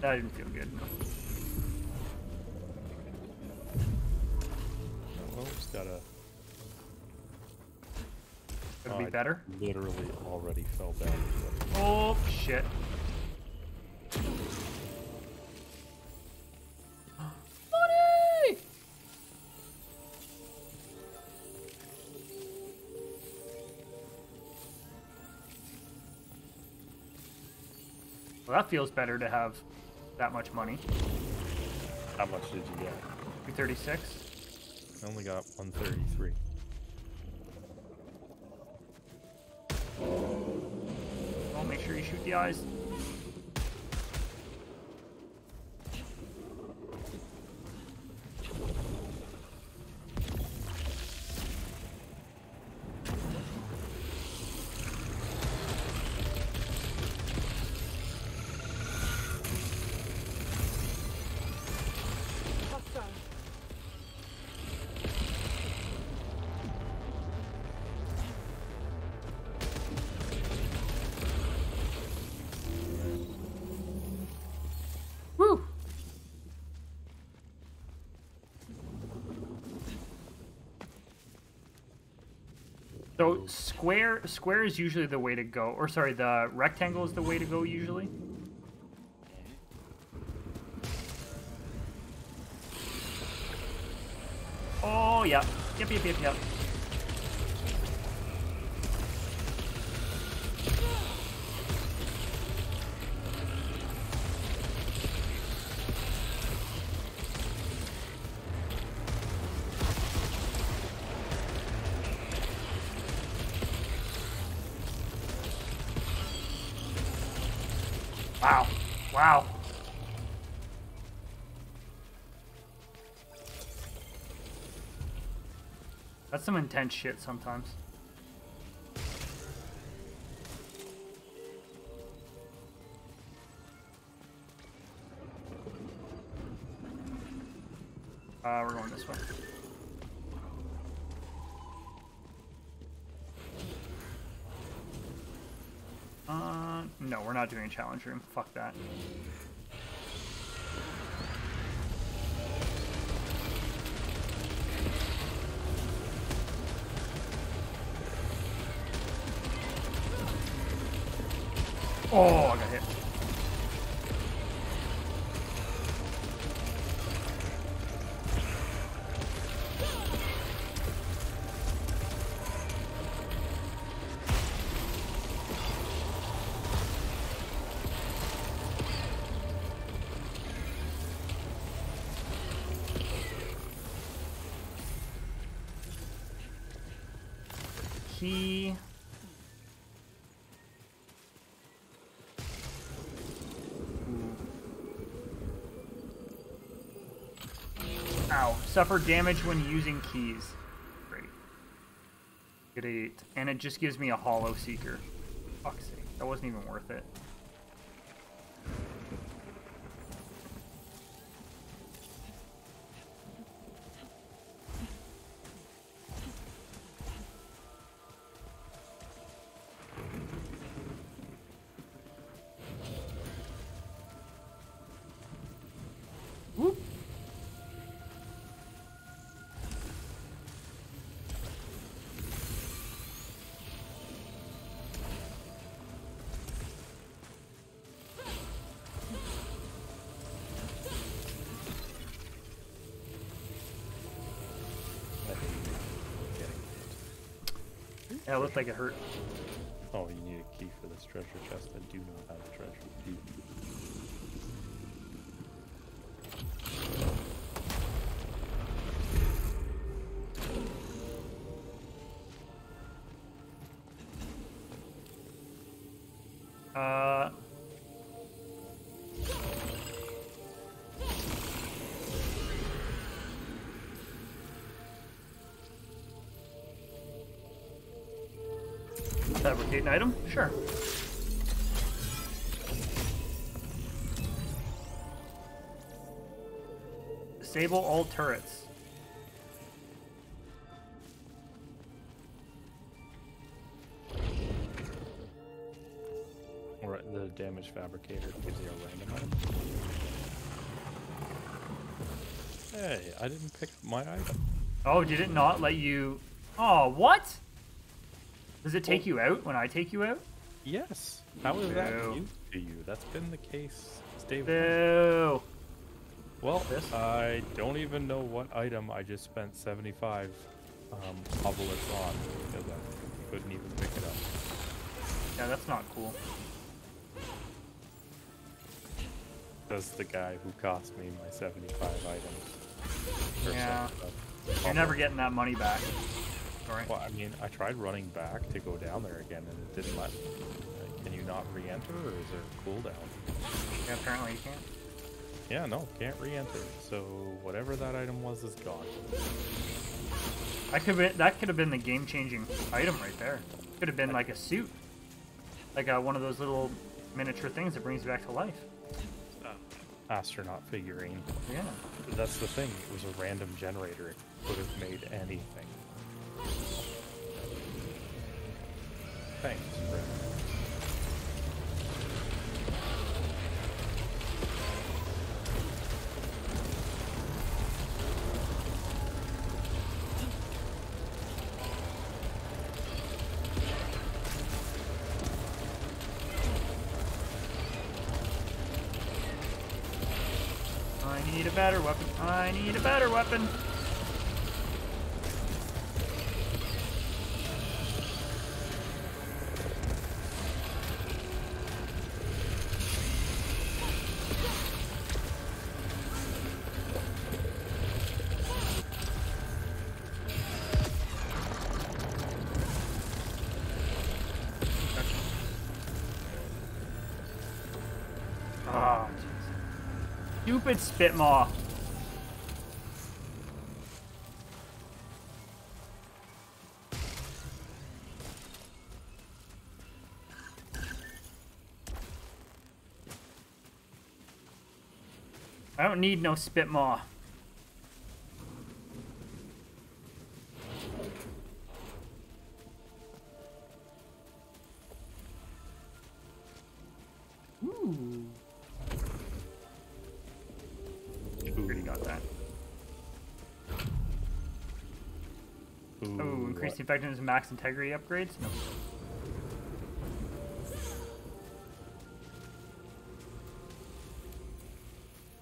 That didn't feel good. Well, just gotta. Could Oh, be I better. Literally already fell down. Oh shit. That feels better to have that much money. How much did you get? 236. I only got 133. Oh, make sure you shoot the eyes. So square square is usually the way to go, or sorry, the rectangle is the way to go usually. Oh yeah, yep yep yep yep. That's some intense shit sometimes. Uh, we're going this way. Uh, no, we're not doing a challenge room. Fuck that. Oh, Suffer damage when using keys. Great. Eight. And it just gives me a Hollowseeker. Fuck's sake. That wasn't even worth it. It looked like it hurt. Oh, you need a key for this treasure chest. I do not have a treasure Fabricate an item? Sure. Disable all turrets. ra- the damage fabricator gives you a random item. Hey, I didn't pick my item. Oh, did it not let you? Oh, what? Does it take you out when I take you out? Yes. How is that Boo. new to you? That's been the case since day one. Boo. Well, This? I don't even know what item I just spent 75 um, obelisks on because I couldn't even pick it up. Yeah, that's not cool. That's the guy who cost me my 75 items. Yeah. You're never getting that money back. Alright. Well, I mean, I tried running back to go down there again and it didn't let me. Can you not re-enter or is there a cooldown? Yeah, apparently you can't. Yeah, no, can't re-enter. So whatever that item was is gone. That could be, that could have been the game changing item right there. Could have been like a suit, like uh one of those little miniature things that brings you back to life. Astronaut figurine. Yeah. That's the thing. It was a random generator. It could have made anything. Thanks, Brett. I need a better weapon. I need a better weapon. Stupid spitmaw. I don't need no spitmaw. Ooh. Increased what- effectiveness and max integrity upgrades? No.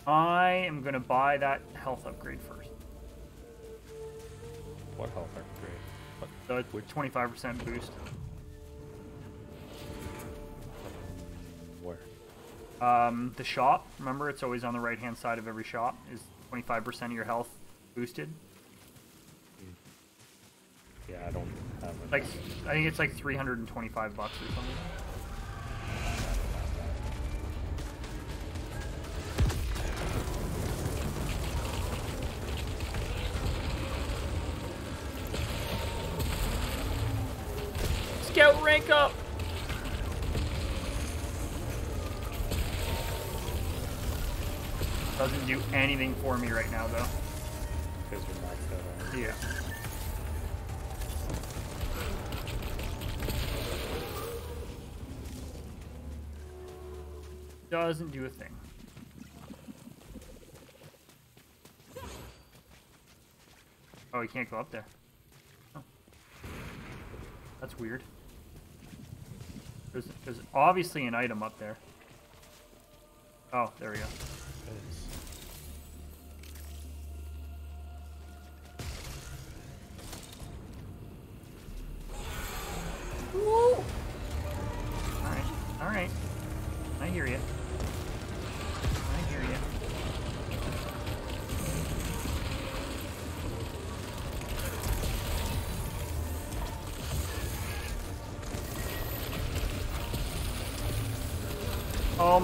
I am gonna buy that health upgrade first. What health upgrade? The 25% boost. Where? Um, the shop, remember, it's always on the right hand side of every shop, is 25% of your health boosted. Yeah, I don't have it. Like, I think it's like 325 bucks or something. Scout rank up! Doesn't do anything for me right now, though. because you're maxed out. Yeah. Doesn't do a thing. Oh, you can't go up there. Oh. That's weird. There's, there's obviously an item up there. Oh, there we go.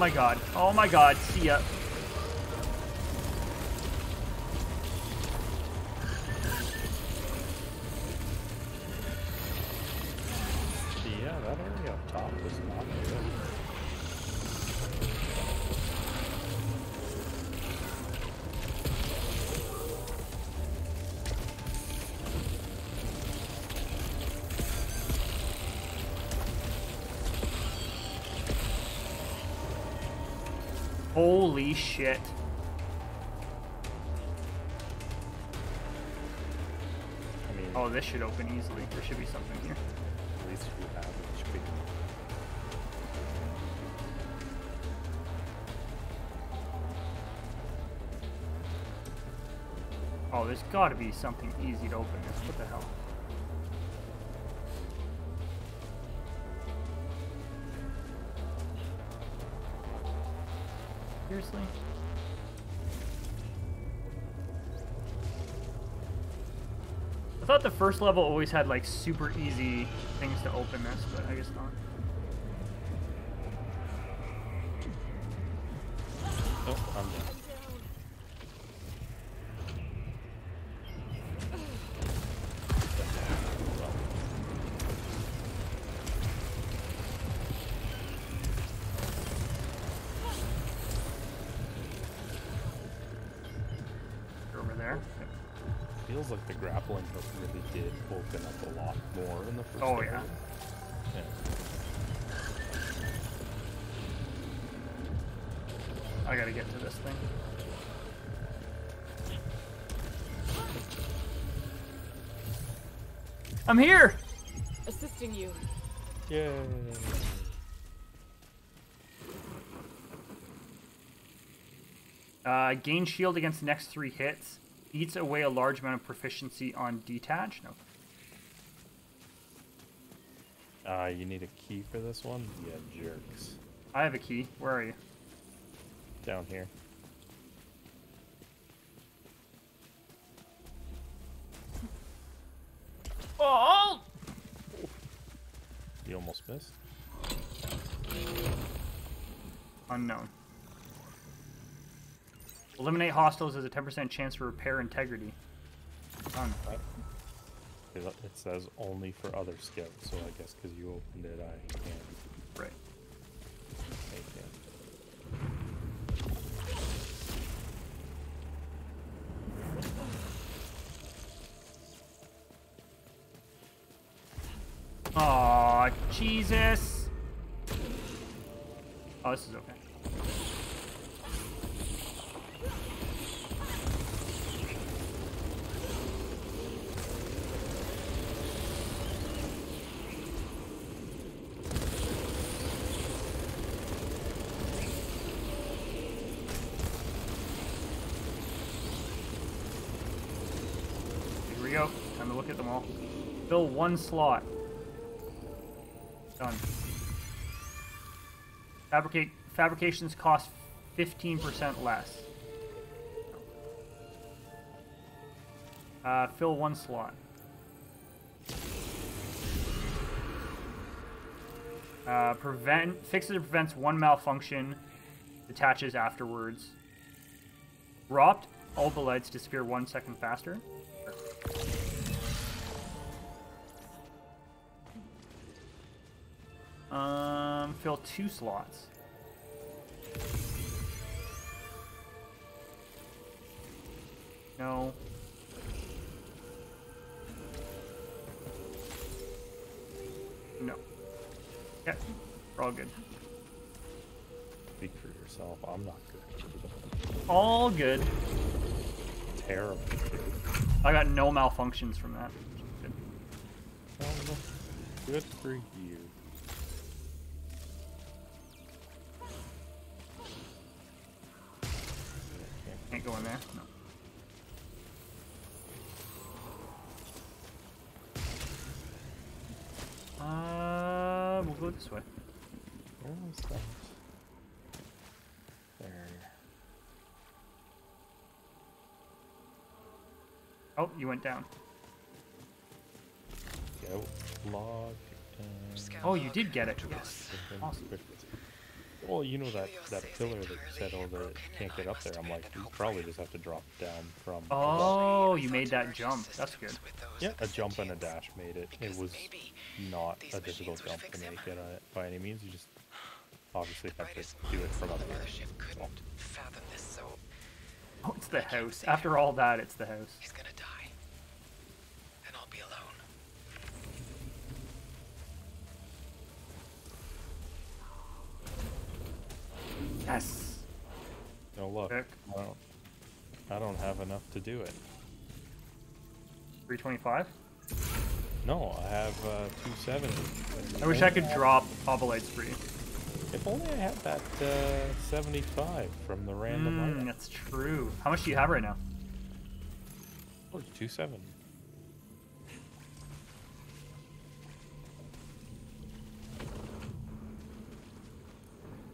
My god. Oh my god. See ya. Holy shit. I mean, Oh, this should open easily. There should be something here. at least you have HP. Oh, there's gotta be something easy to open this. What the hell? Seriously? I thought the first level always had like super easy things to open this, but I guess not. Open up a lot more in the first Oh, yeah. Yeah. I gotta get to this thing. I'm here! Assisting you. Yay! Uh, gain shield against the next three hits. Eats away a large amount of proficiency on detach. No. Uh, you need a key for this one? Yeah, jerks. I have a key. Where are you? Down here. Oh! You almost missed. Unknown. Eliminate hostiles has a 10% chance for repair integrity. Done. It it says only for other scouts, so I guess because you opened it, I can't Right. take it. Aw, Jesus. Oh, this is okay. Here we go. Time to look them all. Fill one slot. Done. Fabricate fabrications cost 15% less. Uh, fill one slot. Uh, prevent fixes or prevents one malfunction, detaches afterwards. Dropped, all the lights disappear one second faster. Um, fill two slots. No. No. Yeah, we're all good. Speak for yourself. I'm not good. All good. Terrible. I got no malfunctions from that. Good. Well, good for you. There. No. Uh, we'll go this way. Where was that? There. Oh, you went down. Go. Log. down. Oh, you did get it. Yes. Different Awesome. Script. Well, you know that that pillar that said, oh, that it can't get up there. I'm like, you probably just have to drop down from. above. Oh, you made that jump. That's good. Yeah, a jump and a dash made it. It was not a difficult jump to make it uh, by any means. You just obviously have to do it from up here. Couldn't Oh. fathom this, so Oh, it's the house. After all that, it's the house. he's gonna die. And I'll be alone. Yes. No look. Pick. I don't. I don't have enough to do it. 325. No, I have uh, 270. I wish I could drop Obolites for you. If only I had that uh, 75 from the random Mm, item. that's true. How much do you have right now? Oh, 270.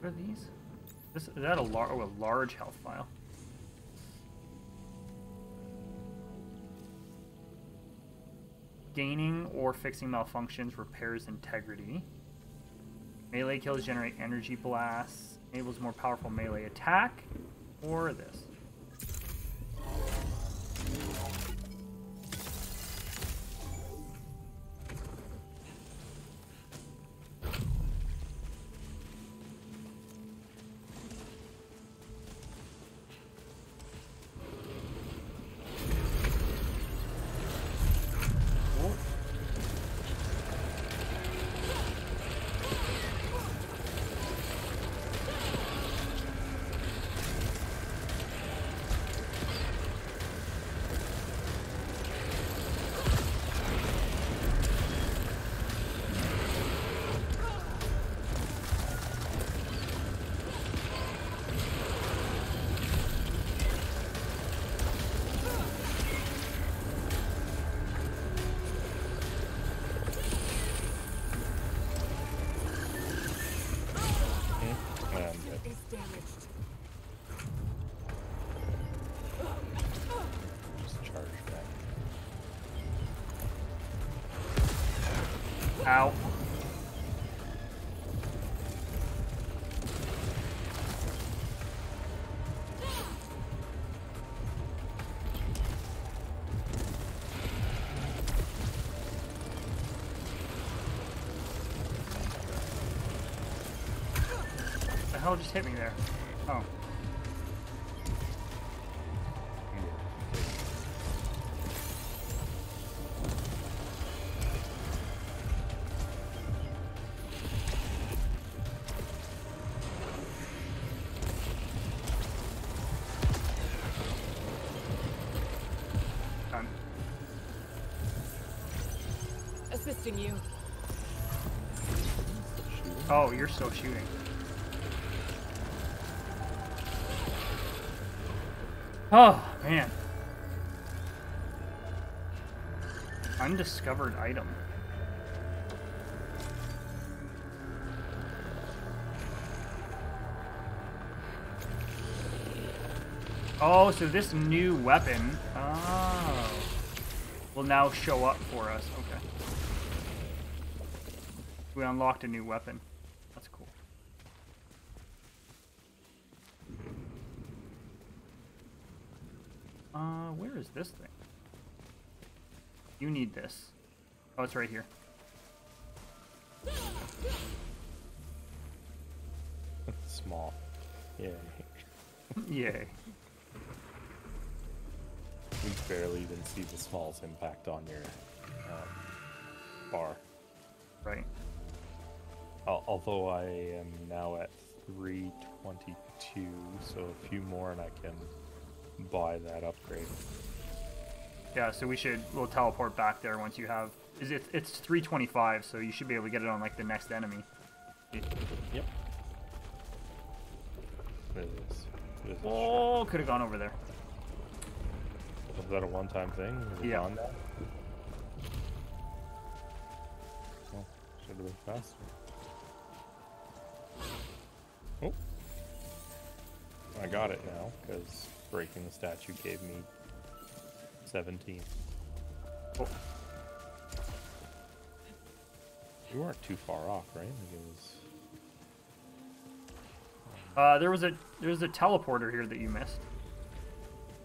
What are these? Is that a, lar- oh, a large health file? Gaining or fixing malfunctions repairs integrity. Melee kills generate energy blasts. Enables more powerful melee attack. Or this. Just hit me there? Oh. Done. Assisting you. Oh, you're still shooting. Oh, man. Undiscovered item. Oh, so this new weapon, oh, will now show up for us. Okay. We unlocked a new weapon. That's cool. Uh, where is this thing? You need this. Oh, it's right here. Small. Yeah. Yay. We barely even see the small's impact on your um, bar. Right. Al- Although I am now at 322, so a few more and I can buy that upgrade. Yeah, so we should we'll teleport back there once you have is it it's 325, so you should be able to get it on like the next enemy. Yep. It is. It is a Oh, could have gone over there. Was that a one-time thing? Is it Yeah. gone now? Oh, should have been faster. Oh. I got it now, because breaking the statue gave me 17. Oh, You weren't too far off, right? Like it was... uh, there was a there was a teleporter here that you missed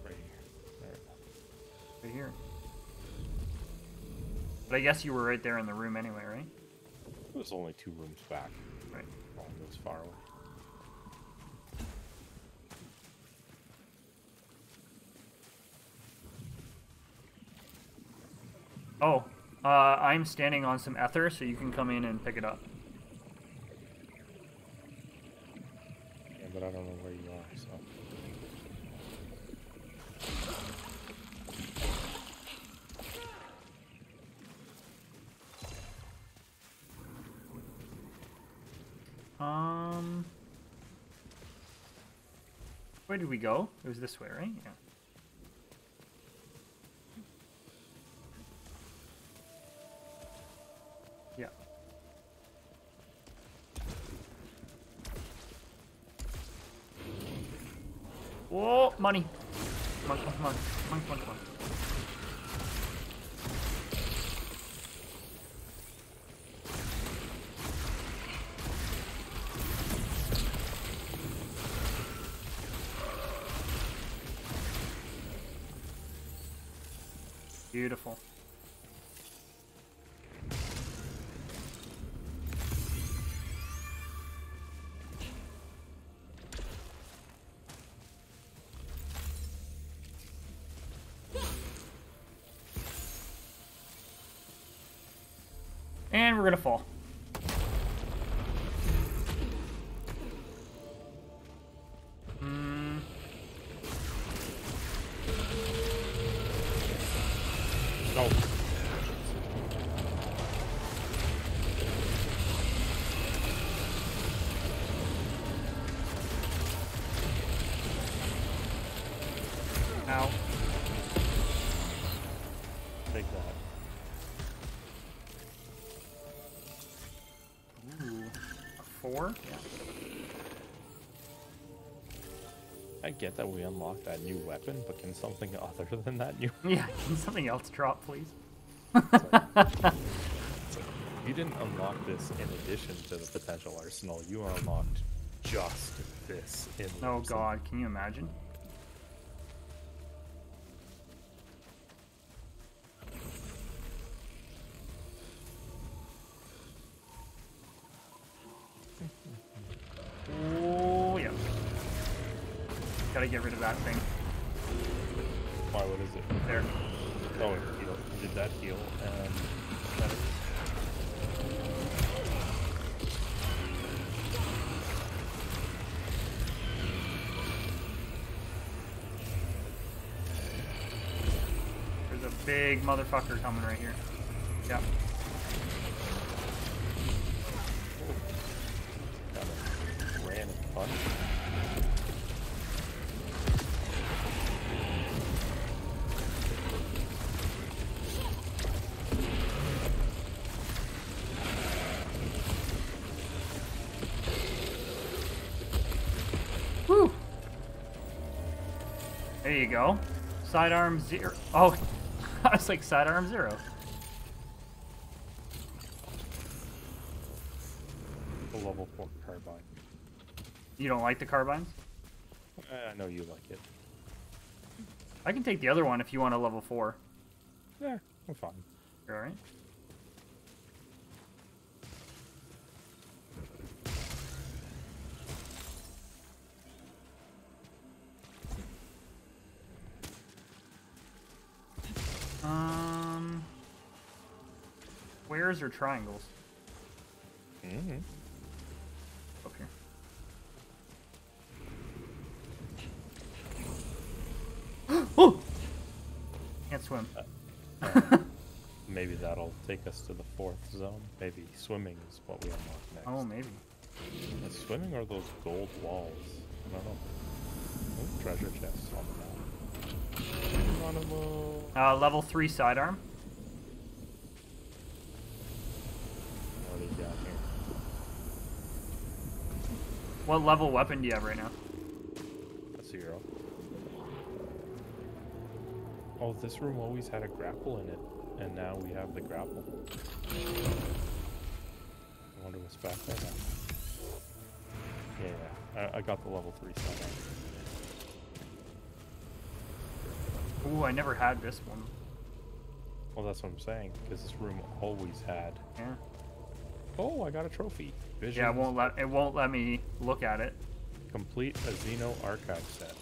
Right here. There. right here. But I guess you were right there in the room anyway, right? It was only two rooms back. Right. It was far away. Oh, uh, I'm standing on some ether, so you can come in and pick it up. Yeah, but I don't know where you are, so... Um, where did we go? It was this way, right? Yeah. We're gonna fall. Get that we unlocked that new weapon, but can something other than that new? Yeah, can something else drop, please? You didn't unlock this in addition to the potential arsenal. You unlocked just this in. Oh god, can you imagine? What is it? There. Oh, it heal. Did that heal? And that is- There's a big motherfucker coming right here. Yep. Sidearm zero. Oh, I was like sidearm zero. The level four carbine. You don't like the carbines? I know you like it. I can take the other one if you want a level four. Yeah, I'm fine. Alright? Squares or triangles? Mm-hmm. Up here. oh! Can't swim. Maybe that'll take us to the fourth zone. Maybe swimming is what we unlock next. Oh, maybe. Is swimming or those gold walls? I don't know. Oh, treasure chests on the map. Uh, level three sidearm. What do you got here? What level weapon do you have right now? A zero. Oh, this room always had a grapple in it, and now we have the grapple. I wonder what's back there now. Yeah. I, I got the level three sidearm. Ooh, I never had this one. Well, that's what I'm saying, because this room always had. Yeah. Oh, I got a trophy. Vision. Yeah, it won't let it won't let me look at it. Complete a Xeno archive set.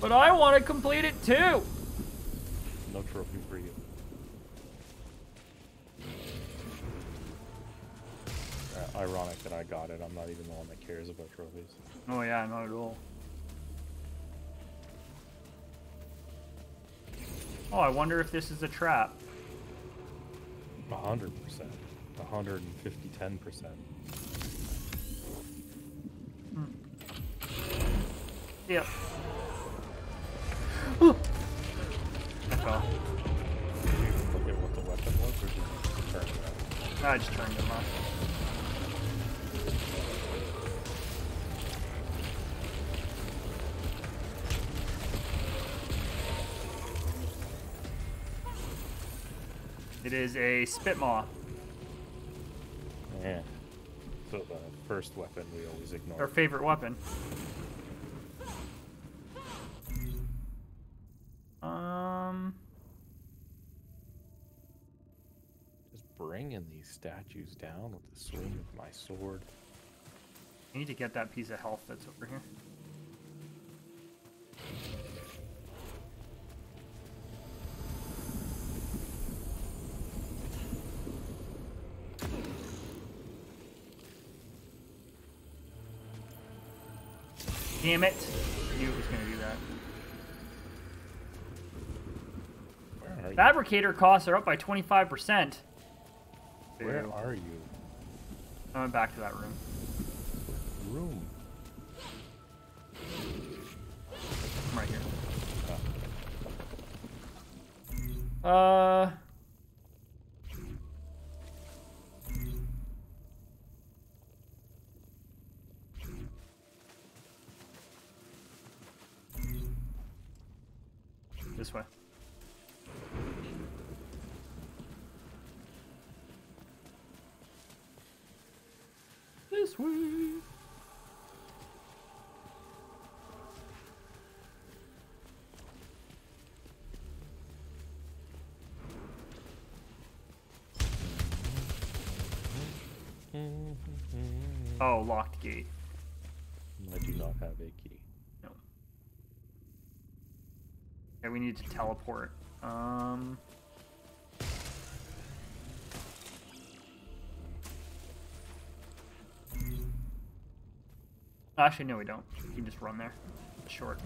But I want to complete it too. No trophy for you. Uh, ironic that I got it. I'm not even the one that cares about trophies. Oh yeah, not at all. Oh, I wonder if this is a trap. A percent. 150, 10%. Yep. I fell. Did you even look at what the weapon was, or did you just turn it off? I just turned him off. It is a spitmaw. Yeah. First weapon we always ignore. Our favorite weapon. Um, Just bringing these statues down with the swing of my sword. I need to get that piece of health that's over here. Damn it! I knew it was gonna do that. Fabricator costs are up by 25%. Where Ew. are you? I went back to that room. Room. I'm right here. Ah. Uh. This way. Oh, locked gate. I do not have a key. No. Okay, we need to teleport. Um. Actually, no, we don't. We can just run there. It's short.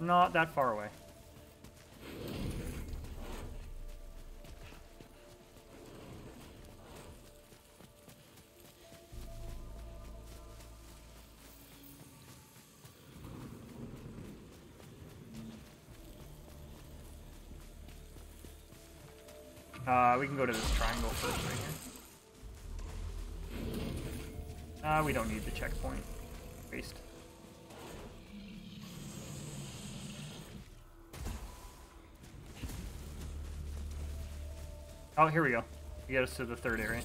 Not that far away. Uh, we can go to this triangle first right here. Uh, we don't need the checkpoint. Waste. Oh, here we go. You get us to the third area.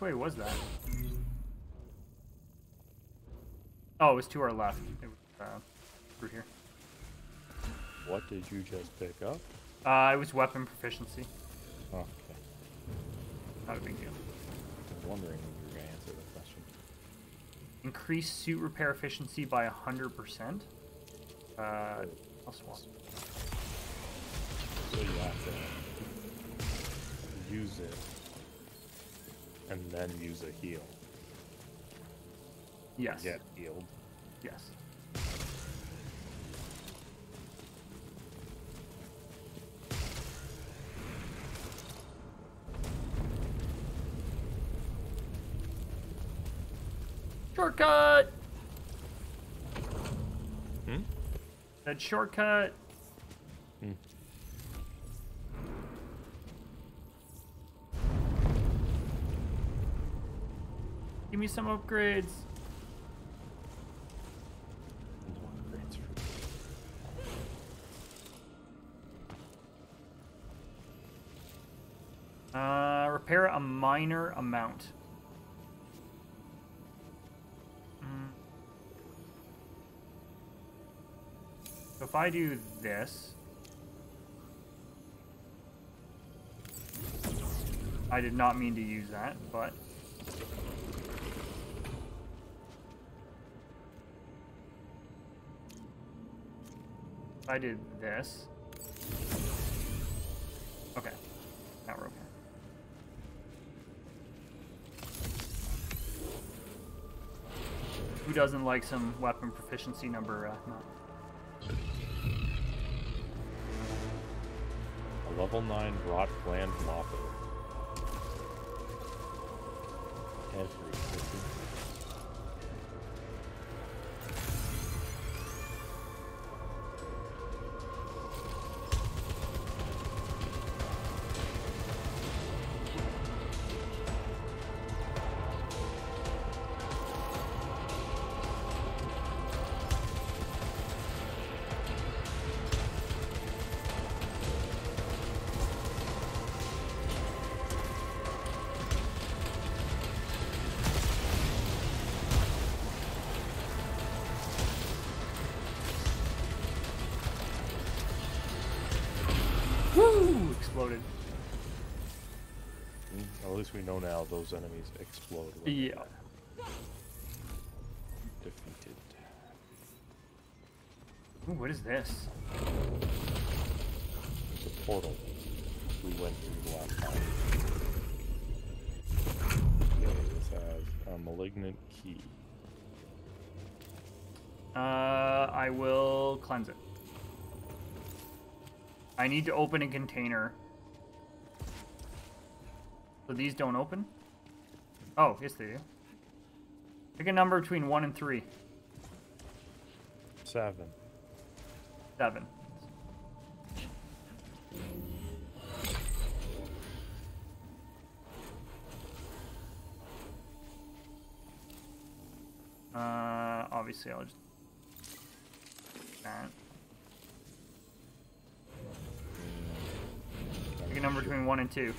Which way was that? Oh, it was to our left. It was, uh, through here. What did you just pick up? Uh, it was weapon proficiency. Oh, okay. Not a big deal. I was wondering if you were going to answer the question. Increase suit repair efficiency by 100%. Uh, I'll swap. So you have to use it and then use a heal. Yes. Get healed. Yes. Shortcut! Hmm? That shortcut. Give me some upgrades. Uh, repair a minor amount. Mm. So if I do this, I did not mean to use that, but I did this. Okay. Now we're okay. Who doesn't like some weapon proficiency number? Uh, no. A level 9 rot gland. Every freaking we know now those enemies explode. when Yeah. Defeated. Ooh, what is this? It's a portal we went through the last time. This has a malignant key. Uh, I will cleanse it. I need to open a container. So these don't open? Oh, yes they do. Pick a number between 1 and 3. Seven. 7. Uh, obviously I'll just... That. Pick a number between 1 and 2.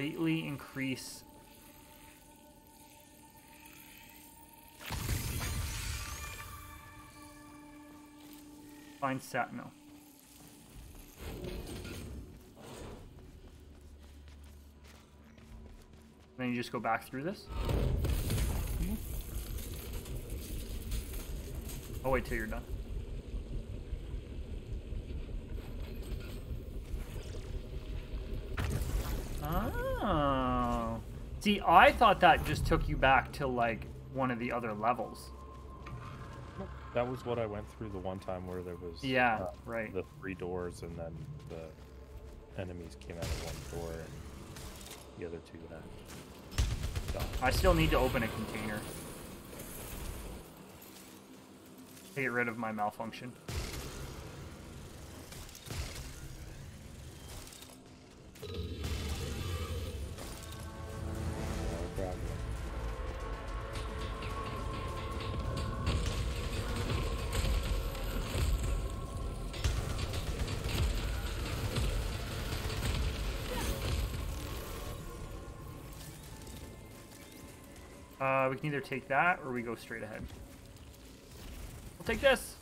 Greatly increase. Find sat. Then you just go back through this. Oh wait till you're done. See, I thought that just took you back to like one of the other levels. That was what I went through the one time where there was Yeah, uh, right. the three doors and then the enemies came out of one door and the other two had died. I still need to open a container. To get rid of my malfunction. Can either take that or we go straight ahead. We'll take this.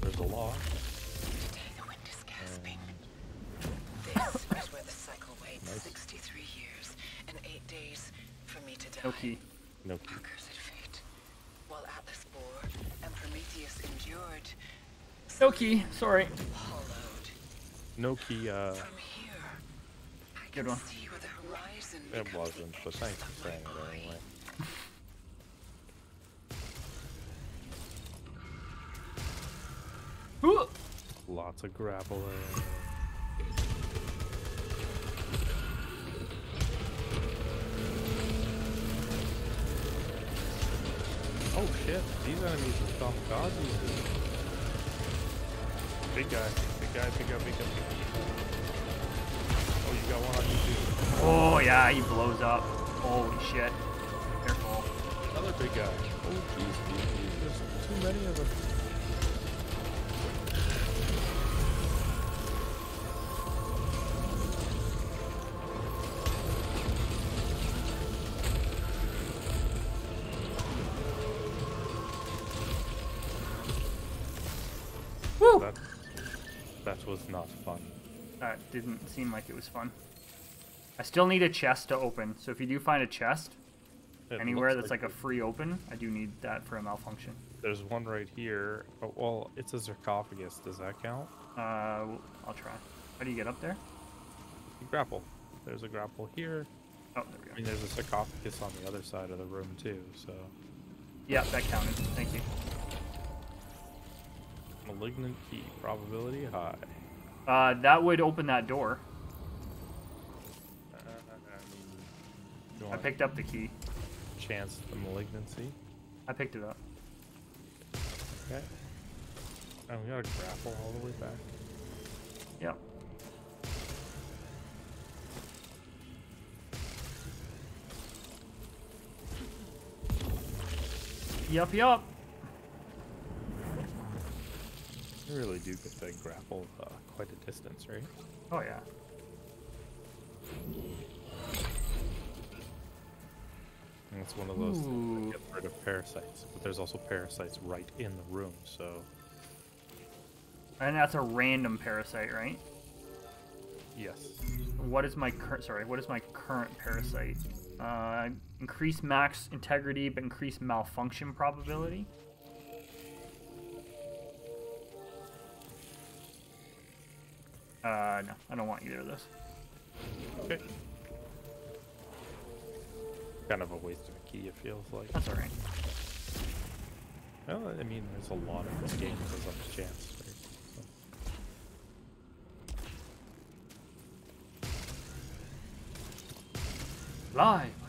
There's a lot. Today the wind is gasping. This is where the cycle waits Nice. 63 years and 8 days for me to die. No key. No key. Our cursed fate. While Atlas bore and Prometheus endured, No key. Sorry. hollowed. No key, uh, From here, I Good can one. It becomes the wasn't, but edge thanks for saying it anyway. Ooh. Lots of grappler. Oh shit, these enemies are kamikazes. Big guy, big guy, big guy, big guy, big guy. Oh, got one on YouTube. Oh yeah, he blows up. Holy shit. Careful. Another big guy. Oh jeez, there's too many of them. Didn't like it was fun. I still need a chest to open, so if you do find a chest It anywhere that's like a free open, I do need that for a malfunction. There's one right here. Oh, well, it's a sarcophagus. Does that count? Uh, I'll try. How do you get up there? You grapple. There's a grapple here. Oh, there we go. I mean, there's a sarcophagus on the other side of the room too. So, Yeah, that counted. Thank you. malignant key probability high. Uh, that would open that door. Uh, you I picked up the key. chance the malignancy. I picked it up. Okay. And we gotta grapple all the way back. Yep. Yup, yup. You really do get to grapple uh, quite a distance, right? Oh yeah. And it's one of those things that get rid of parasites, but there's also parasites right in the room, so And that's a random parasite, right? yes. What is my current? Sorry, what is my current parasite? Uh, increase max integrity, but increase malfunction probability. Uh, no, I don't want either of those. Okay. Kind of a waste of a key, it feels like. That's alright. Well, I mean, there's a lot of this game that has a chance, right? So. Live.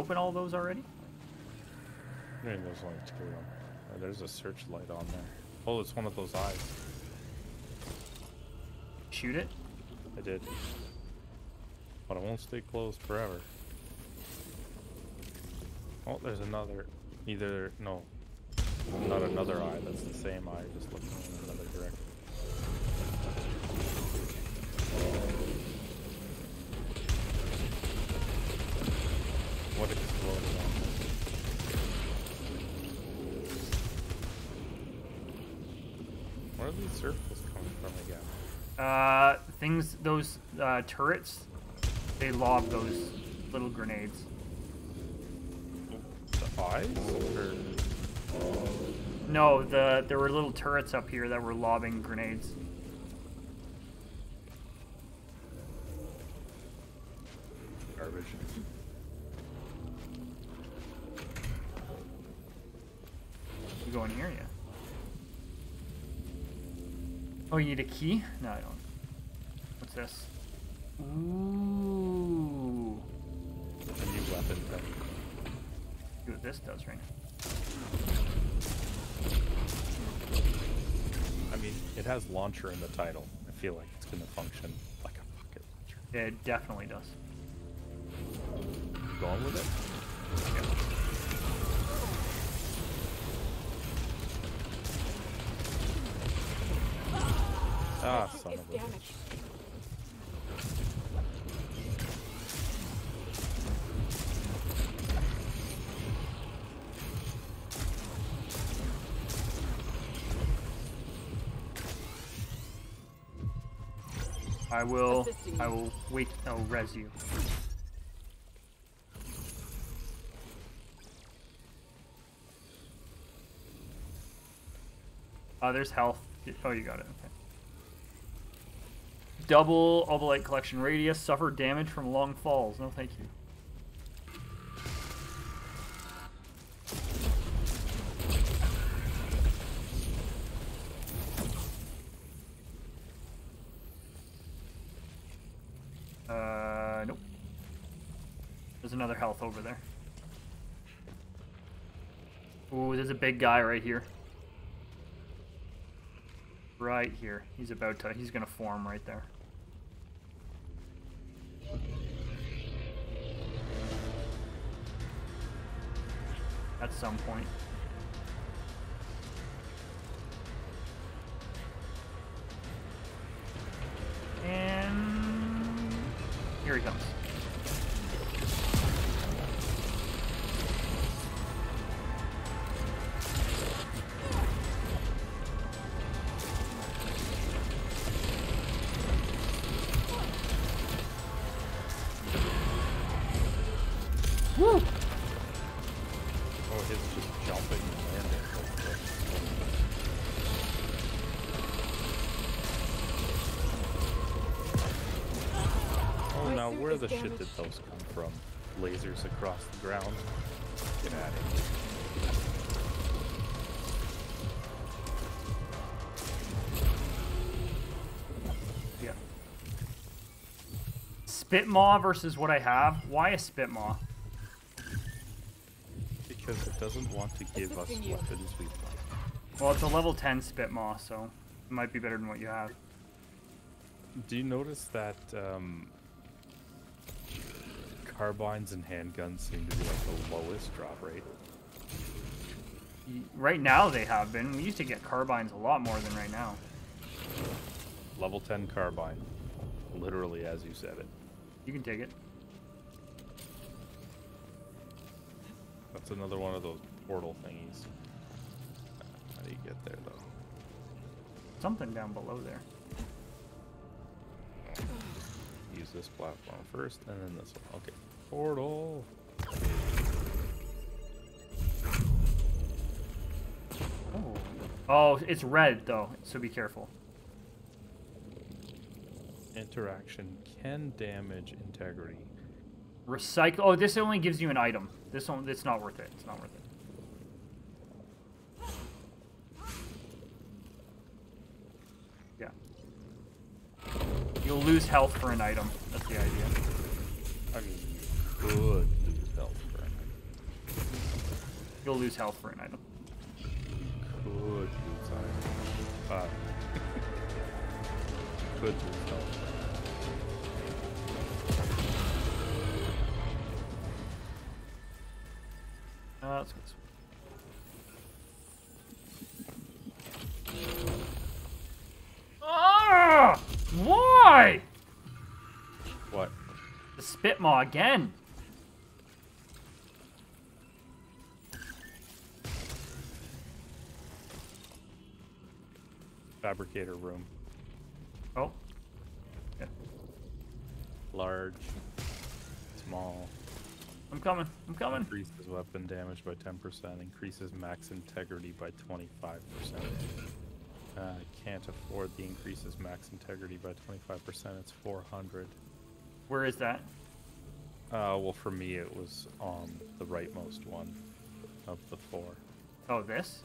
Open all those already? I mean, there's only two of them. There's a searchlight on there. Oh, it's one of those eyes. Shoot it? I did. But I won't stay closed forever. Oh, there's another. Either. No. Not another eye, that's the same eye, just looking in another direction. What exploded on this? Where are these circles coming from again? Uh, things, those uh, turrets, they lob those little grenades. The eyes? Or No, the there were little turrets up here that were lobbing grenades. garbage? You go in here, yeah. Oh, you need a key? No, I don't. What's this? Ooh. A new weapon thing. See what this does right now. I mean, it has launcher in the title. I feel like it's going to function like a rocket launcher. It definitely does. You going with it? I will. I will wait. I'll res you. Uh, there's health. Oh, you got it. Okay. Double Obolite collection radius. Suffer damage from long falls. No, thank you. Uh, nope. There's another health over there. Ooh, there's a big guy right here. Right here. He's about to, he's gonna form right there. At some point. Where is the shit did those come from? Lasers across the ground? Get out of here. Yeah. Spitmaw versus what I have. Why a Spitmaw? Because it doesn't want to give us you. weapons we like. Well, it's a level 10 Spitmaw, so it might be better than what you have. Do you notice that um, carbines and handguns seem to be like the lowest drop rate? Right now they have been. We used to get carbines a lot more than right now. Level 10 carbine. Literally as you said it. You can take it. That's another one of those portal thingies. How do you get there though? Something down below there. Use this platform first and then this one. Okay. Portal. Oh. Oh, it's red though, so be careful. Interaction can damage integrity. Recycle. Oh, this only gives you an item. This one, it's not worth it. It's not worth it. Yeah. You'll lose health for an item. That's the idea. I mean, you could lose health for an item. You'll lose health for an item. Could lose item. Uh, could lose health. for an item. Uh, that's good. Ah! Why? What? The Spitmaw again. Fabricator room. Oh. Yeah. Large. Small. I'm coming. I'm coming. Increases weapon damage by 10%. Increases max integrity by 25%. Uh, can't afford the increases max integrity by 25%. It's 400. Where is that? Uh, well, for me, it was on the rightmost one of the four. Oh, this?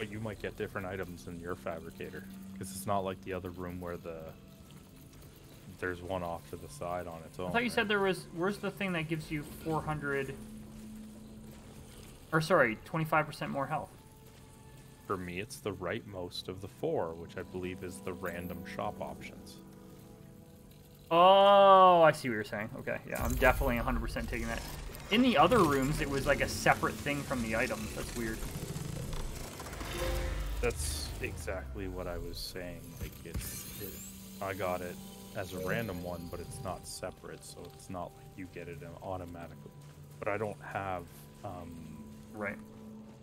But you might get different items in your fabricator, because it's not like the other room where the there's one off to the side on its own. I thought you said there was. Where's the thing that gives you 400? Or sorry, 25% more health. For me, it's the rightmost of the four, which I believe is the random shop options. Oh, I see what you're saying. Okay, yeah, I'm definitely 100% taking that. In the other rooms, it was like a separate thing from the items. That's weird. That's exactly what I was saying. Like it's, it, I got it as a random one, but it's not separate, so it's not like you get it automatically. But I don't have, um, Right.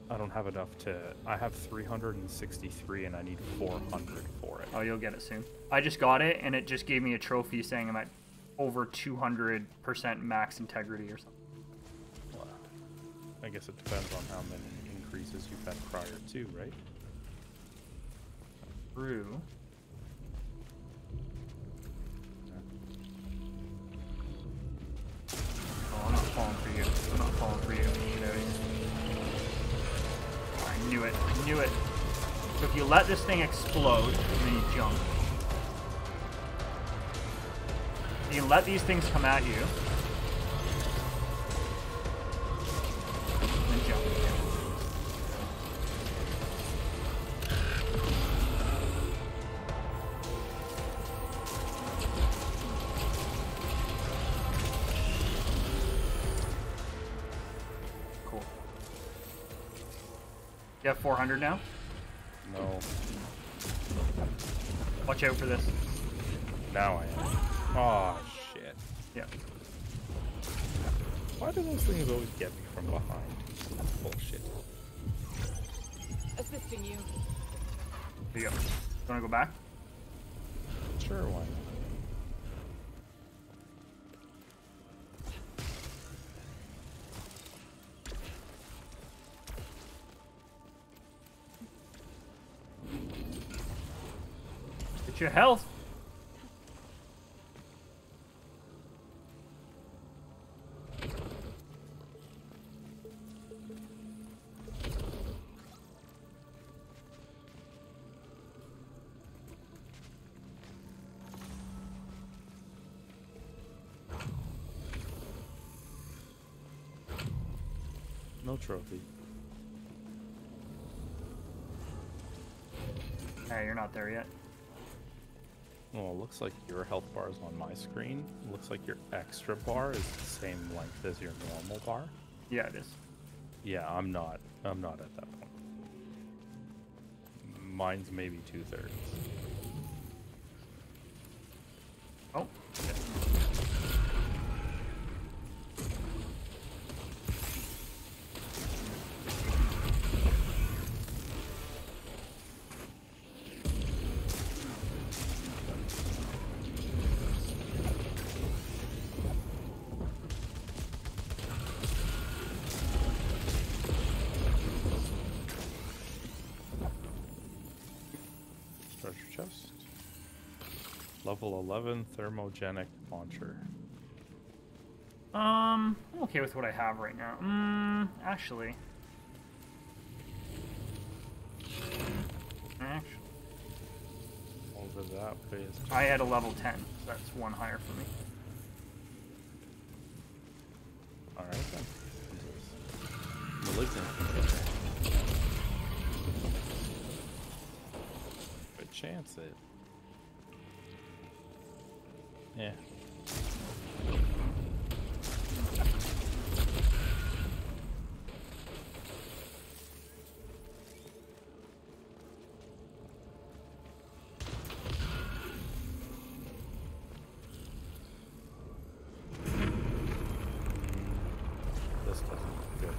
I don't have enough to. I have 363, and I need 400 for it. Oh, you'll get it soon. I just got it, and it just gave me a trophy saying I'm at over 200% max integrity or something. Well, I guess it depends on how many increases you've had prior to, right? True. Oh, I'm not falling for you. I'm not falling for you. Out. I knew it. I knew it. So if you let this thing explode, and then you jump. You let these things come at you. 100 now? No. Watch out for this. Now I am. Oh shit. Yeah. Why do those things always get me from behind? Bullshit. Assisting you. Here you go. You wanna go back? Your health. No trophy. Hey, you're not there yet. Well, it looks like your health bar is on my screen. It looks like your extra bar is the same length as your normal bar. Yeah, it is. Yeah, I'm not. I'm not at that point. Mine's maybe two thirds. Treasure chest. Level 11 thermogenic launcher. Um, I'm okay with what I have right now. Mm, actually. Actually, Over that I had a level 10, so that's one higher for me. Yeah. This doesn't look good.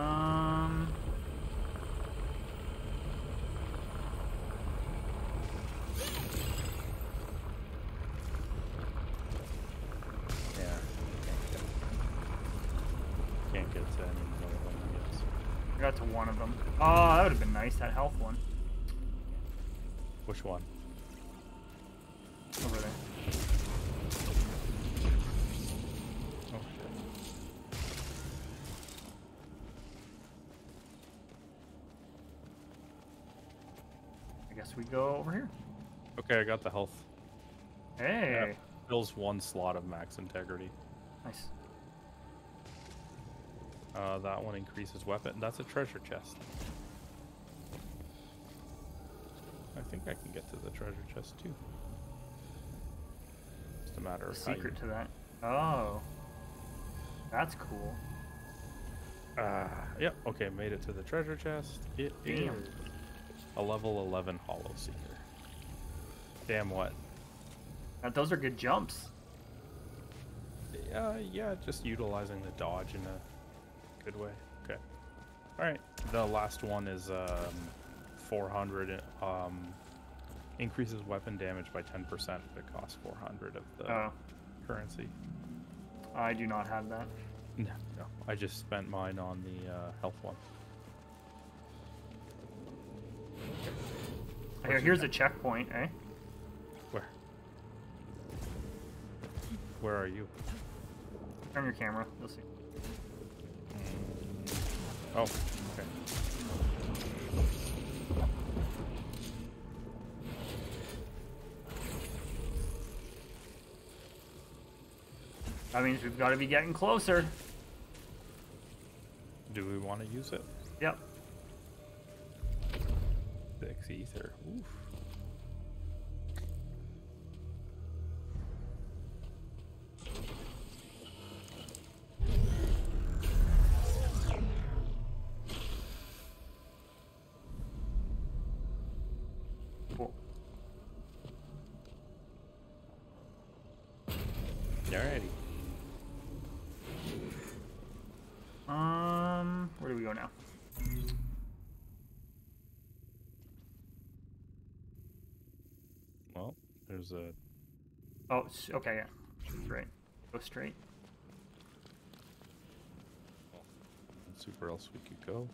Um, Yeah. Can't get, can't get to any more of them, I guess. To one of them. Oh, that would have been nice, that health one. Which one? Over there. Oh shit. I guess we go over here. Okay, I got the health. Hey. Fills one slot of max integrity. Uh, that one increases weapon. That's a treasure chest. I think I can get to the treasure chest too. Just a matter of how you- secret to that. Oh. That's cool. Uh, yep. Okay, made it to the treasure chest. It is Damn. a level 11 Hollowseeker. Damn what? Now, those are good jumps. Uh, yeah, just utilizing the dodge in a good way. Okay. All right. The last one is um, 400. Um, increases weapon damage by 10%. But it costs 400 of the Oh, currency. I do not have that. No, no. I just spent mine on the uh, health one. Here, here's a checkpoint, eh? Where? Where are you? Turn your camera. You'll see. Oh, okay. That means we've got to be getting closer. Do we want to use it? Yep. Six ether. Oof. There's a Oh, okay, yeah. Straight. Go straight. let's see where else we could go.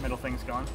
Middle thing's gone.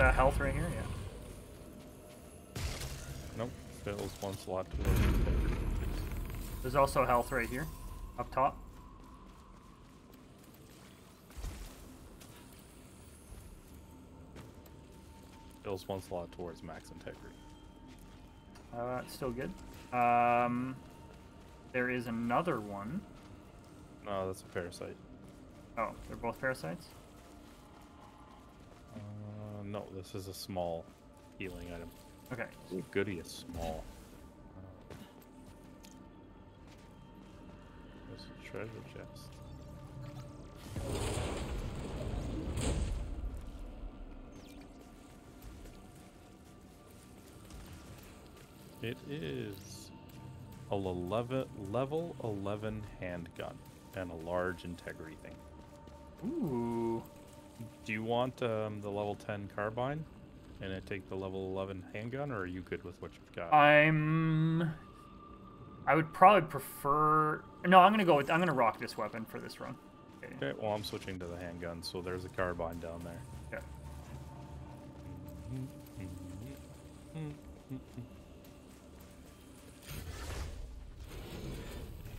A health right here, yeah. Nope. Fills one slot towards the There's also health right here, up top. Fills one slot towards max integrity. Uh, still good. Um, there is another one. No, that's a parasite. Oh, they're both parasites? This is a small healing item. Okay. Ooh, goody is small. Uh, There's a treasure chest. It is a 11, level 11 handgun and a large integrity thing. Ooh. Do you want um, the level 10 carbine and it take the level 11 handgun, or are you good with what you've got? I'm. I would probably prefer. No, I'm gonna go with. I'm gonna rock this weapon for this run. Okay. Okay, well, I'm switching to the handgun, so there's a carbine down there. Yeah.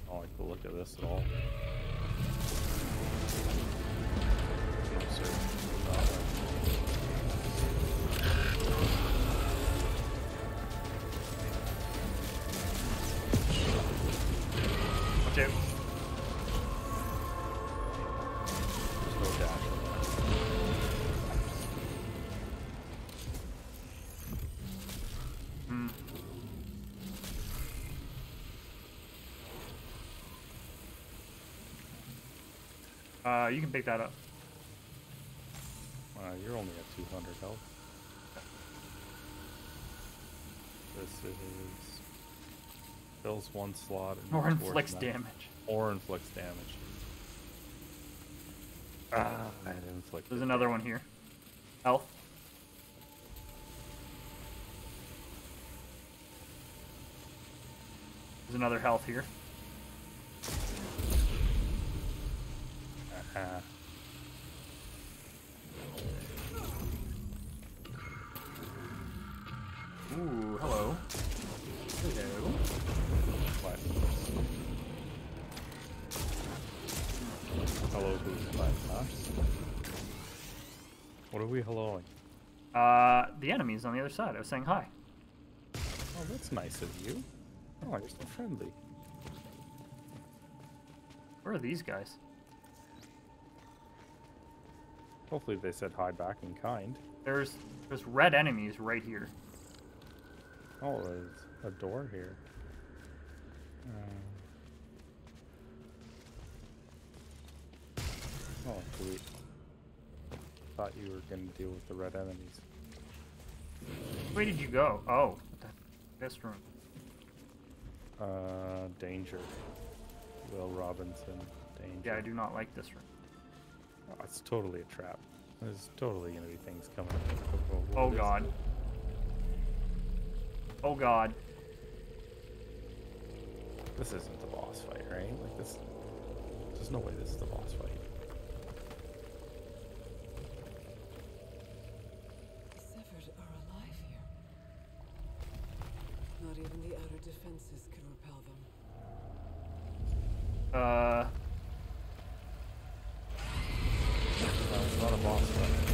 I don't like the look of this at all. Uh, you can pick that up. Uh, you're only at 200 health. This is fills one slot and Or inflicts damage. Or inflicts damage. Ah. There's another one here. Health. There's another health here. Ah, Ooh, hello. Hello. what? Hello, who's what? Huh? What are we helloing? Uh, the enemy's on the other side. I was saying hi. Oh, that's nice of you. Oh, you're so friendly. Where are these guys? Hopefully they said hi back in kind. There's there's red enemies right here. Oh, there's a door here. Uh, oh, sweet. Thought you were gonna deal with the red enemies. Where did you go? Oh, that, this room. Uh, danger. Will Robinson, danger. Yeah, I do not like this room. Oh, it's totally a trap. There's totally gonna be things coming. up. Oh god. Oh god. This isn't the boss fight, right? Like this. There's no way this is the boss fight. The Severed are alive here. Not even the outer defenses could repel them. Uh, No, it's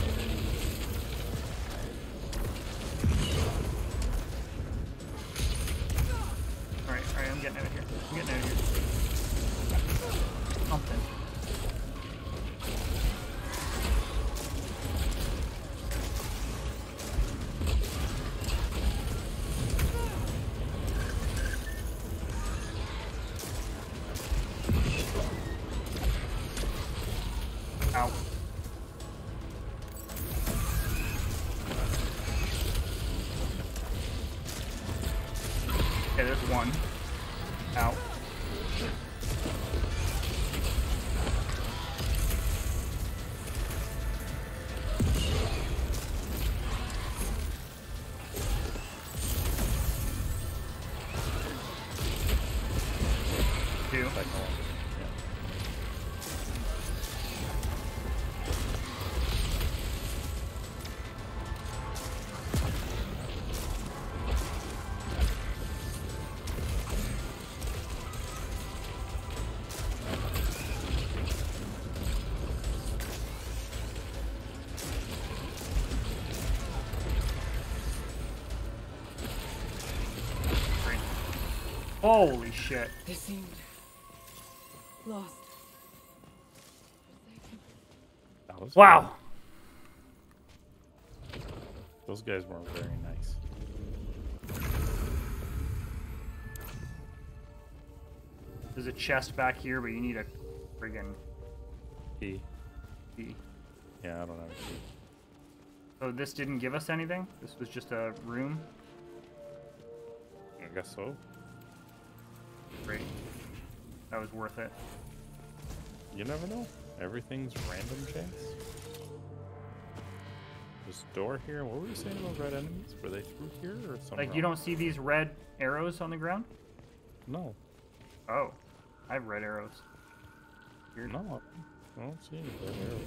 Holy shit. They seemed lost. That was Wow. good. Those guys weren't very nice. There's a chest back here, but you need a friggin' He. key. Yeah, I don't have a key. So this didn't give us anything? This was just a room? I guess so. Great. That was worth it. You never know. Everything's random chance. This door here. What were you saying about red enemies? Were they through here or something? Like, you don't see these red arrows on the ground? No. Oh. I have red arrows. You're not. I don't see any red arrows.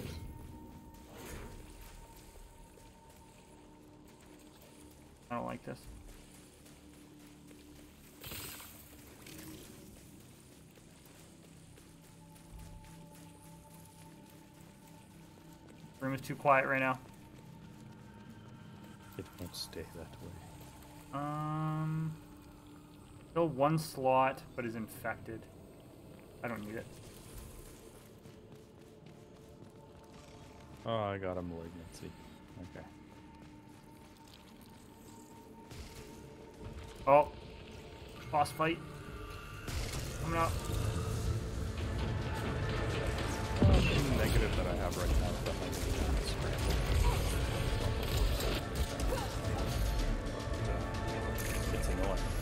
I don't like this. Room is too quiet right now. It won't stay that way. Um, still one slot, but is infected. I don't need it. Oh, I got a malignancy. Okay. Oh, boss fight coming up. That I have right now that my vision is scrambled. It's annoying.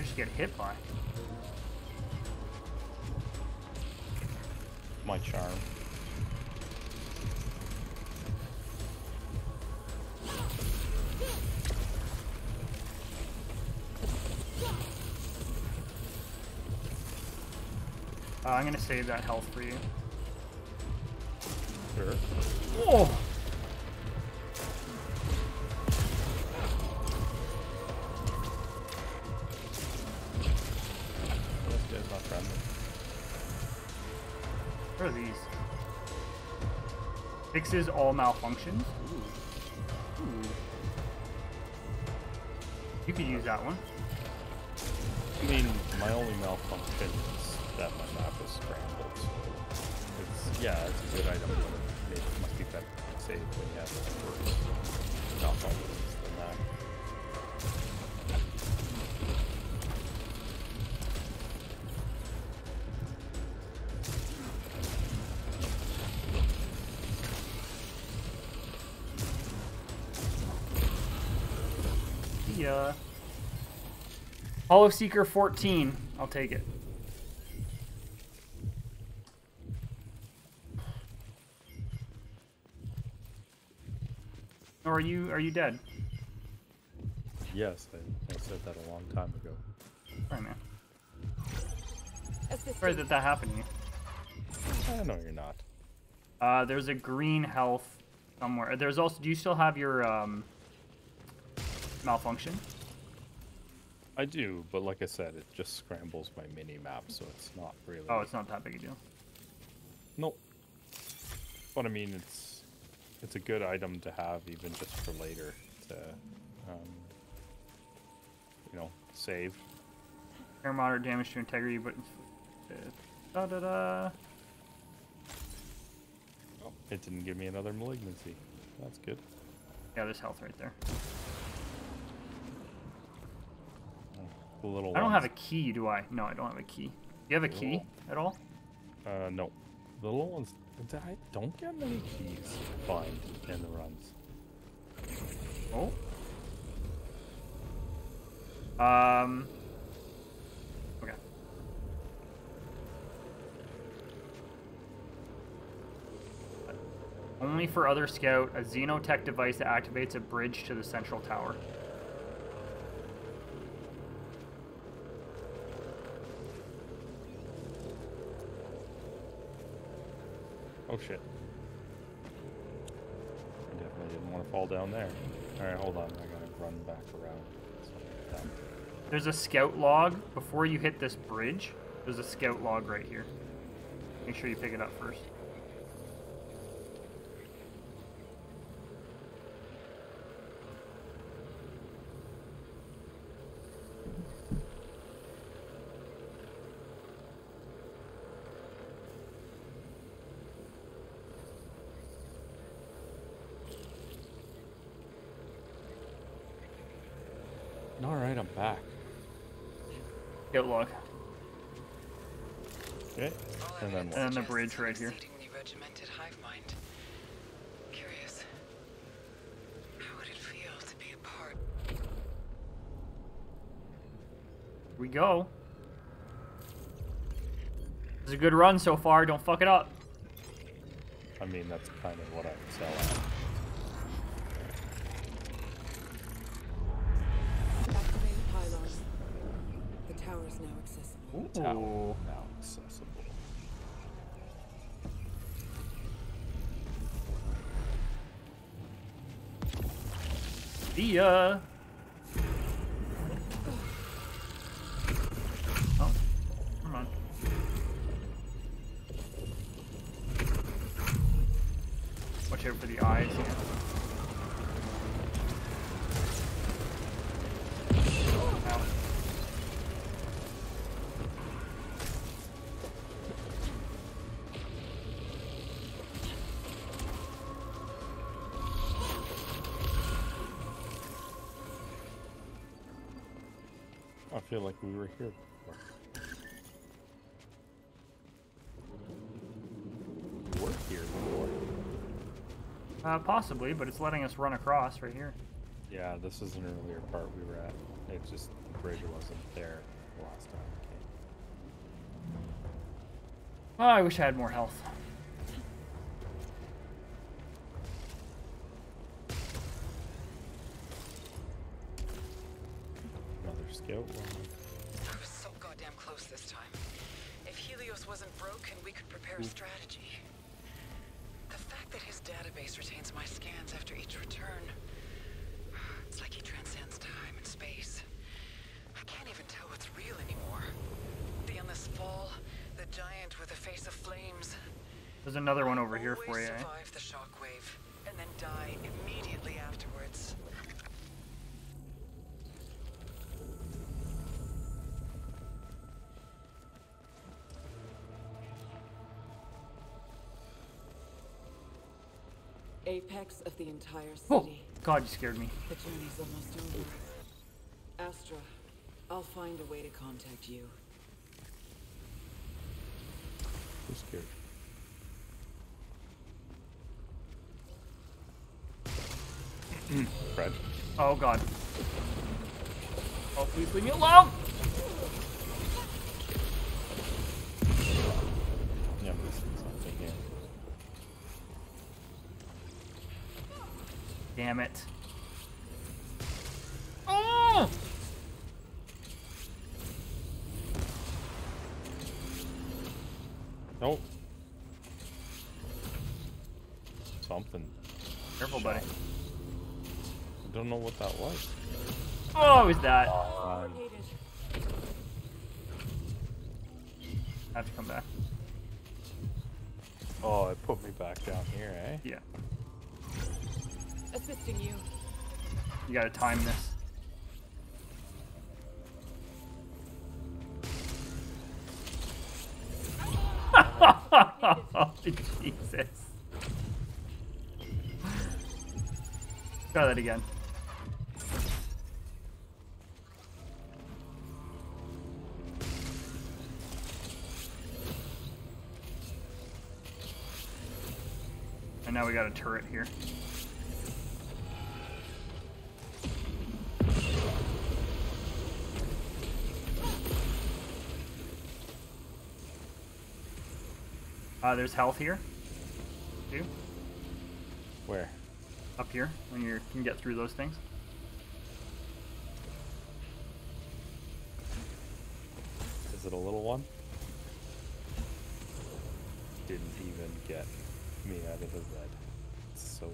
I just get hit by? My charm. Uh, I'm gonna save that health for you. Fixes all malfunctions. Ooh. Ooh. You could use that one. I mean, my only malfunction is that my map is scrambled. It's yeah, it's Hollowseeker 14. I'll take it. Or are you are you dead? Yes, I, I said that a long time ago. Sorry, man. Assistant. Sorry that that happened to you. Eh, no, you're not. Uh, there's a green health somewhere. There's also. Do you still have your um, malfunction? I do, but like I said, it just scrambles my mini map, so it's not really. Oh, it's not that big a deal. Nope. But I mean, it's it's a good item to have even just for later to, um, you know, save. Air moderate damage to integrity, but da da da. Oh, it didn't give me another malignancy. That's good. Yeah, there's health right there. The little. I don't have a key, do I? No, I don't have a key. Do you have a key at all? Uh, no. The little ones. I don't get many keys to find in the runs. Oh. Um. Okay. Only for other scout, a xenotech device that activates a bridge to the central tower. Oh shit. I definitely didn't want to fall down there. Alright, hold on. I gotta run back around. There's a scout log before you hit this bridge. There's a scout log right here. Make sure you pick it up first. Alright, I'm back. Scout log. Okay. And then evidence? And the bridge right here. exceedingly regimented hive mind. Curious. How would it feel to be a we go. It's a good run so far. Don't fuck it up. I mean, that's kind of what I excel at. Ooh. now accessible. See ya. Feel like we were here before. We were here before. Uh, possibly, but it's letting us run across right here. Yeah, this is an earlier part we were at. It just the bridge wasn't there the last time we came. Oh, I wish I had more health. Apex of the entire Oh, city. God, you scared me. The journey's almost over. Astra, I'll find a way to contact you. Who's scared? Mm. Fred? Oh, God. Oh, please leave me alone! Yeah, I'm missing something here. Damn it. Oh! Nope. Something. Careful, buddy. I don't know what that was. Oh, is that? Um, I have to come back. oh, it put me back down here, eh? Yeah. Assisting you. You gotta time this. Jesus. Try that again. And now we got a turret here. Uh, there's health here. Too. Where? Up here, when you can get through those things. Is it a little one? Didn't even get me out of the bed. It's so.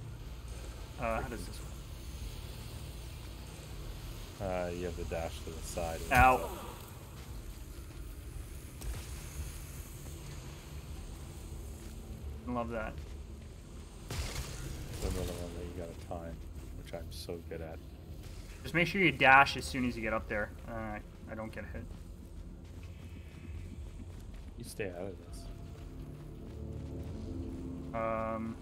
Uh, how does this work? Uh, you have the dash to the side. Ow. it's, uh, Love that. It's another one that you gotta time, which I'm so good at. Just make sure you dash as soon as you get up there. Uh, I don't get hit. You stay out of this. Um,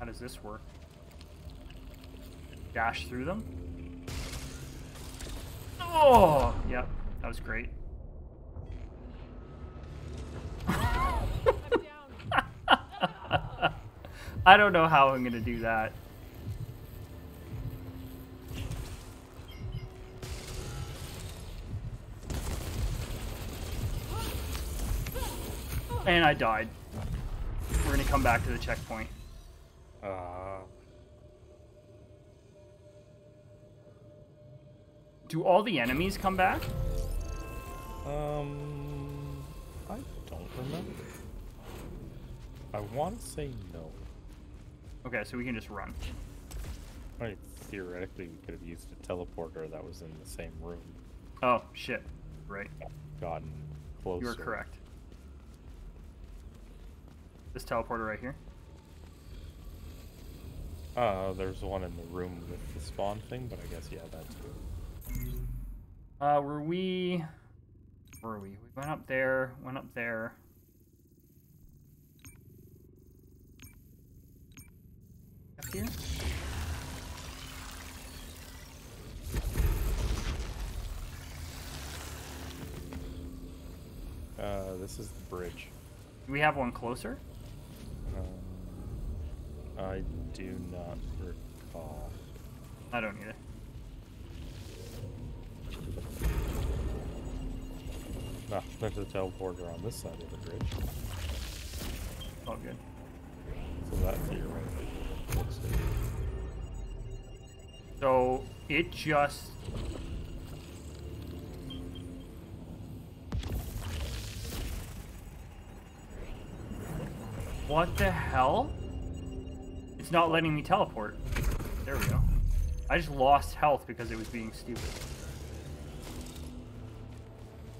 how does this work? Dash through them? Oh, yep, that was great. I don't know how I'm gonna do that. And I died. We're gonna come back to the checkpoint. Uh, Do all the enemies come back? um, I don't remember. I want to say no. Okay, so we can just run. I mean, theoretically, we could have used a teleporter that was in the same room, Oh, shit. Right. gotten closer. You are correct. This teleporter right here. Uh, there's one in the room with the spawn thing, but I guess yeah, that's good. Uh, were we... Where were we? We went up there, went up there. Here? Uh, this is the bridge. Do we have one closer? Um, I do not recall. I don't either. it. No, there's a teleporter on this side of the bridge. All good. So that theoretically looks like So it just. What the hell? It's not letting me teleport. There we go. I just lost health because it was being stupid.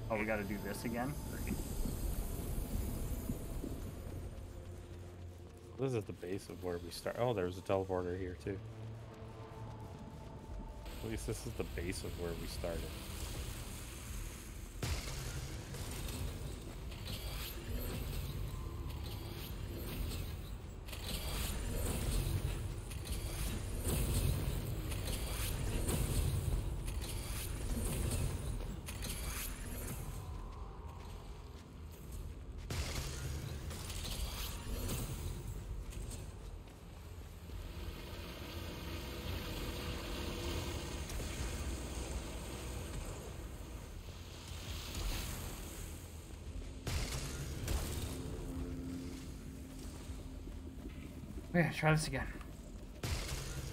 Oh, we gotta do this again? Great. This is the base of where we start. Oh, there's a teleporter here too. At least this is the base of where we started. Okay, try this again.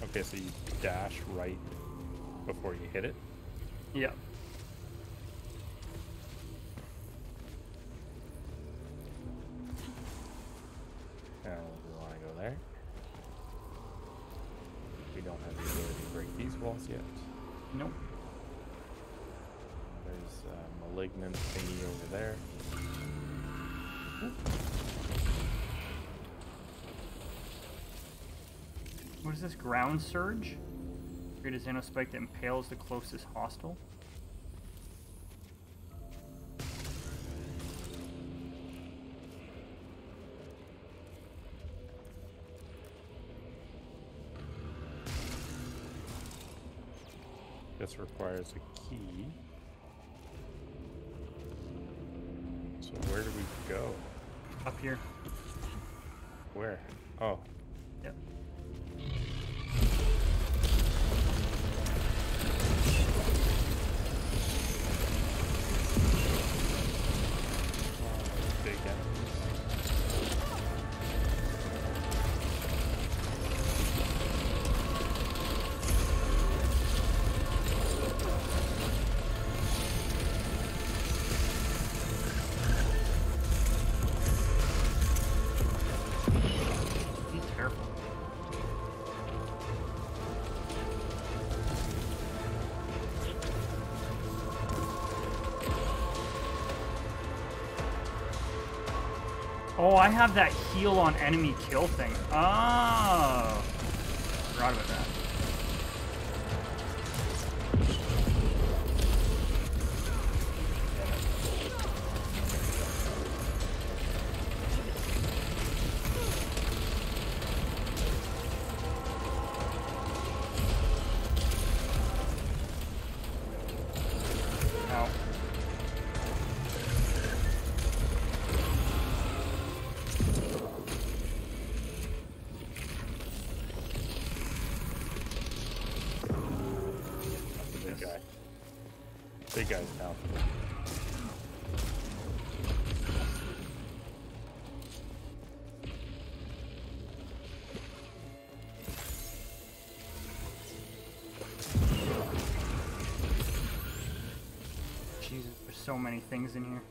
Okay, so you dash right before you hit it. Yep. Is this? Ground surge? Create a Xenospike that impales the closest hostile. This requires a key. So where do we go? Up here. I have that heal on enemy kill thing. Oh. Big guy's down. Jesus, there's so many things in here.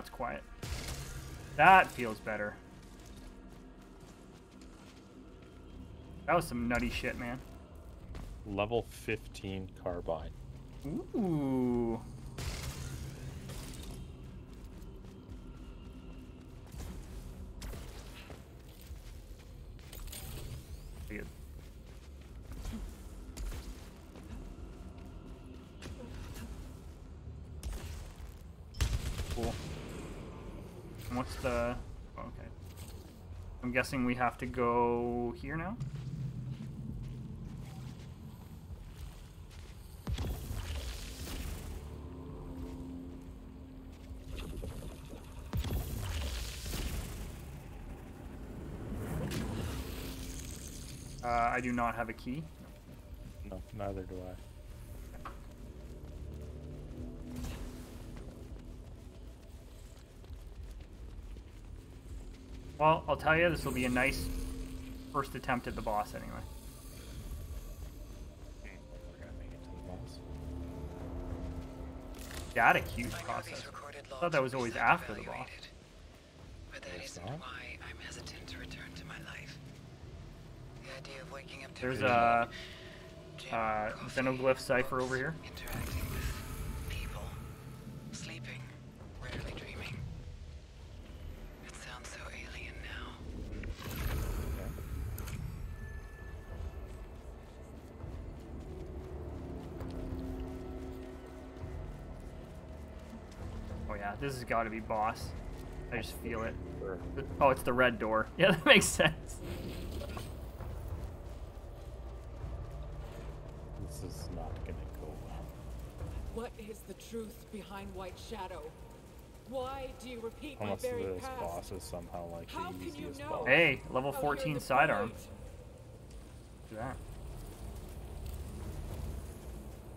It's quiet. That feels better. That was some nutty shit, man. Level 15 carbine. Ooh. I'm guessing we have to go here now. Uh, I do not have a key. No, neither do I. Well, I'll tell you, this will be a nice first attempt at the boss anyway. We're gonna make it to the boss. Data queue I know process. I thought that was always after the boss. But that It's isn't why I'm hesitant to return to my life. The idea of waking up to There's a gym, uh, coffee, xenoglyph cipher over here. Yeah, this has got to be boss. I just feel it. Oh, it's the red door. Yeah, that makes sense. This is not gonna go well. What is the truth behind White Shadow? Why do you repeat my Unless very this past? boss is somehow like How the can you easiest know? boss. Hey, level oh, Out here in 14 the sidearm. void. Look at that.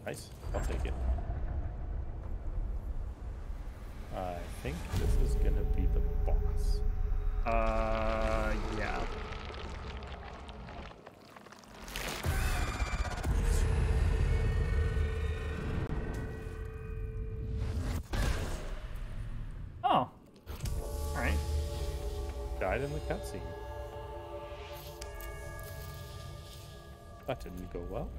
Nice. I'll take it. I think this is gonna be the boss. Uh, yeah. Oh. Alright. Died in the cutscene. That didn't go well.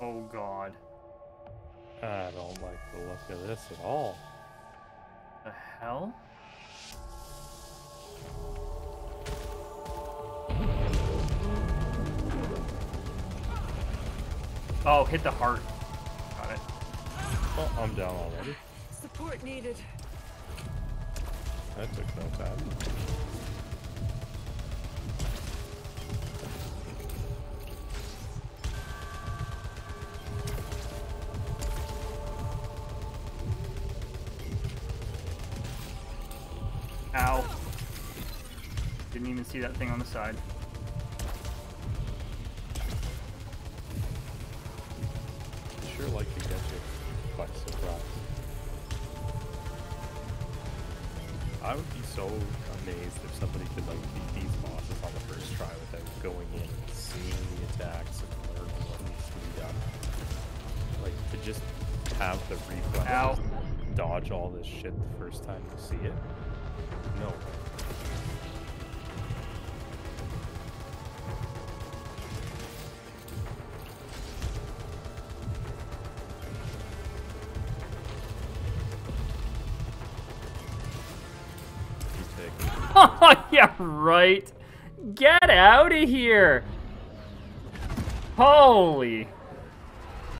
Oh god. I don't like the look of this at all. The hell? Oh, hit the heart. Got it. Oh, I'm down already. Support needed. That took no time. See that thing on the side. Sure like to get you by surprise. I would be so amazed if somebody could like beat these bosses on the first try without going in and seeing the attacks and learning what needs to be done. Like to just have the reflex dodge all this shit the first time you see it. No. yeah, right. Get out of here. Holy.